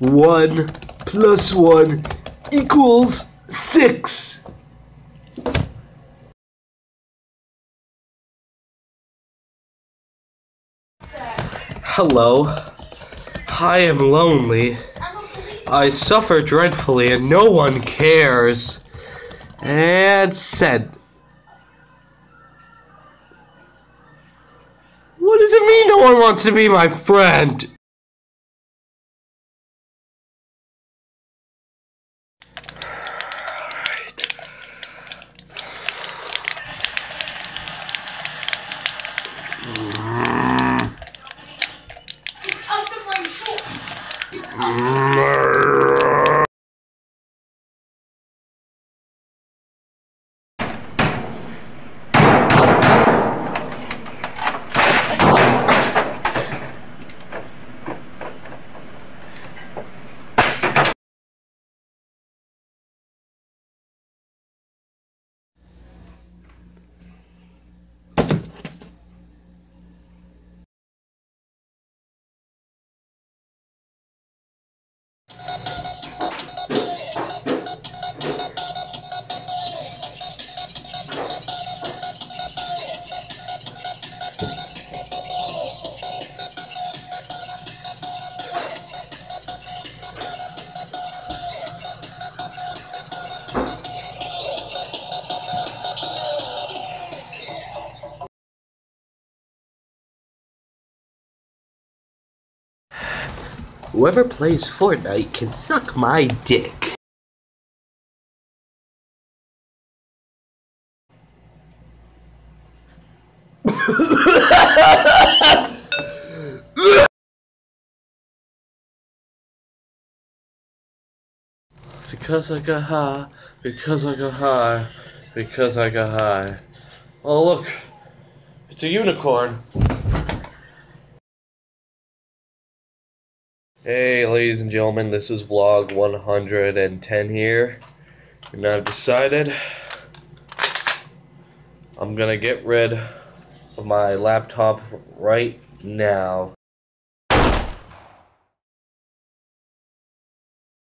1 plus 1 equals 6. Hello. I am lonely. I suffer dreadfully and no one cares. And said. What does it mean no one wants to be my friend? Mm-hmm. Whoever plays Fortnite can suck my dick. because I got high, because I got high, because I got high. Oh look, it's a unicorn. Hey, ladies and gentlemen, this is vlog 110 here, and I've decided I'm gonna get rid of my laptop right now.